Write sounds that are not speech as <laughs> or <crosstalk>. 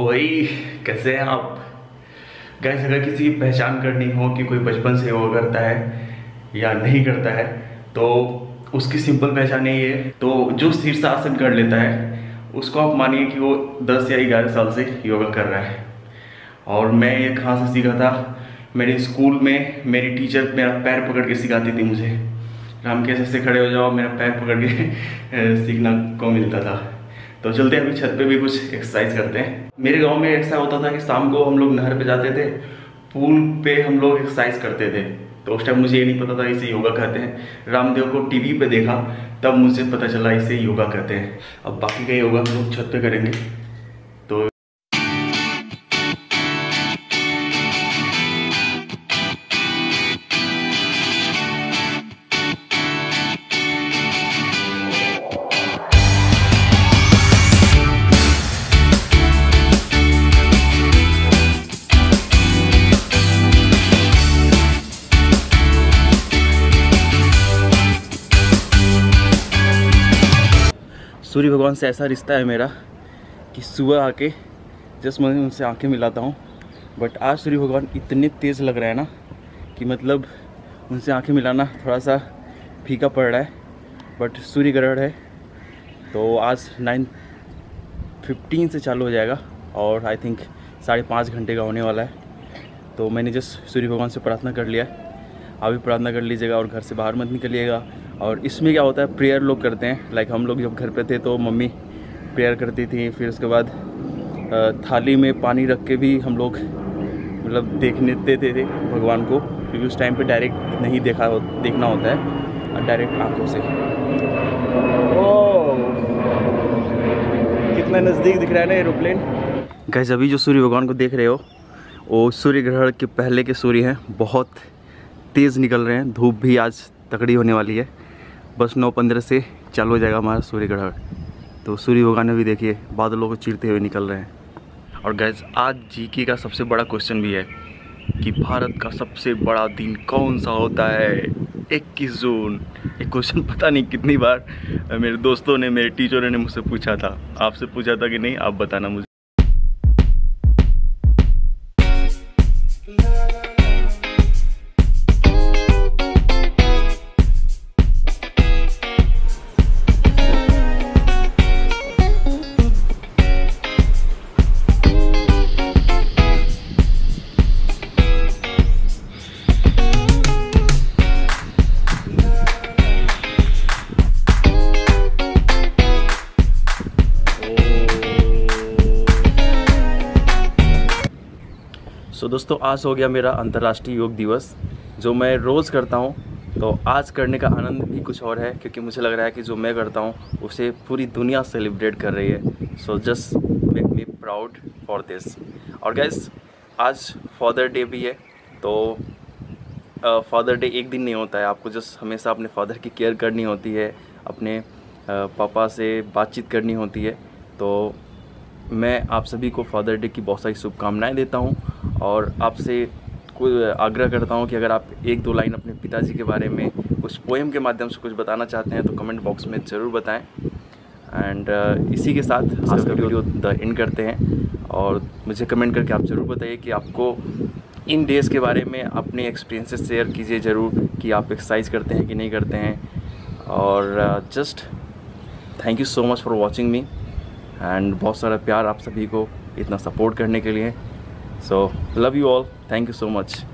भाई कैसे हैं आप? गैस अगर किसी की पहचान करनी हो कि कोई बचपन से योगा करता है या नहीं करता है तो उसकी सिंपल पहचान यही है तो जो शीर्षासन कर लेता है, उसको आप मानिए कि वो 10 या 11 साल से योगा कर रहा है। और मैं ये कहाँ से सीखा था? मेरे स्कूल में मेरी टीचर मेरा पैर पकड़ के सिखाती थी मुझे। राम के से खड़े हो जाओ, मेरा पैर पकड़ के, <laughs> सीखना को मिलता था। तो चलते हैं, अभी छत पे भी कुछ एक्सरसाइज करते हैं। मेरे गाँव में ऐसा होता था कि शाम को हम लोग नहर पे जाते थे, पूल पे हम लोग एक्सरसाइज करते थे। तो उस टाइम मुझे ये नहीं पता था इसे योगा कहते हैं। रामदेव को टीवी पे देखा, तब मुझे पता चला इसे योगा कहते हैं। अब बाकी का योगा हम लोग छत पे करेंगे। सूर्य भगवान से ऐसा रिश्ता है मेरा कि सुबह आके जस्ट मैं उनसे आँखें मिलाता हूँ। बट आज सूर्य भगवान इतने तेज़ लग रहा है ना कि मतलब उनसे आँखें मिलाना थोड़ा सा फीका पड़ रहा है। बट सूर्य ग्रहण है तो आज नाइन फिफ्टीन से चालू हो जाएगा और आई थिंक साढ़े पाँच घंटे का होने वाला है। तो मैंने जस्ट सूर्य भगवान से प्रार्थना कर लिया। है आप भी प्रार्थना कर लीजिएगा और घर से बाहर मत निकलिएगा। और इसमें क्या होता है प्रेयर लोग करते हैं। लाइक हम लोग जब घर पे थे तो मम्मी प्रेयर करती थी फिर उसके बाद थाली में पानी रख के भी हम लोग मतलब देखने देते थे भगवान को क्योंकि उस टाइम पे डायरेक्ट नहीं देखा हो देखना होता है डायरेक्ट आँखों से। ओ कितना नज़दीक दिख रहा है ना एरोप्लेन गैस अभी जो सूर्य भगवान को देख रहे हो वो सूर्य ग्रहण के पहले के सूर्य हैं। बहुत तेज़ निकल रहे हैं धूप भी आज तकड़ी होने वाली है। बस नौ पंद्रह से चालू हो जाएगा हमारा सूर्य ग्रहण। तो सूर्य भगवान भी देखिए, बादलों को चीरते हुए निकल रहे हैं। और गैस आज जीके का सबसे बड़ा क्वेश्चन भी है कि भारत का सबसे बड़ा दिन कौन सा होता है? इक्कीस जून। एक क्वेश्चन <laughs> पता नहीं कितनी बार मेरे दोस्तों ने, मेरे टीचरों ने मुझसे पूछा था। आपसे पूछा था कि नहीं, आप बताना मुझे। सो दोस्तों, आज हो गया मेरा अंतर्राष्ट्रीय योग दिवस, जो मैं रोज़ करता हूँ। तो आज करने का आनंद भी कुछ और है, क्योंकि मुझे लग रहा है कि जो मैं करता हूँ, उसे पूरी दुनिया सेलिब्रेट कर रही है। So just make me proud for this और गैस आज फादर डे भी है तो फादर डे एक दिन नहीं होता है। आपको जस्ट हमेशा अपने फादर की केयर करनी होती है, अपने पापा से बातचीत करनी होती है। तो मैं आप सभी को फादर डे की बहुत सारी शुभकामनाएँ देता हूँ और आपसे कोई आग्रह करता हूँ कि अगर आप एक दो लाइन अपने पिताजी के बारे में कुछ पोएम के माध्यम से कुछ बताना चाहते हैं तो कमेंट बॉक्स में ज़रूर बताएँ। एंड uh, इसी के साथ आज का वीडियो द एंड करते हैं। और मुझे कमेंट करके आप ज़रूर बताइए कि आपको इन डेज़ के बारे में अपने एक्सपीरियंसेस शेयर कीजिए ज़रूर कि आप एक्सरसाइज करते हैं कि नहीं करते हैं। और just thank you so much for watching me and बहुत सारा प्यार आप सभी को इतना सपोर्ट करने के लिए. So love you all thank you so much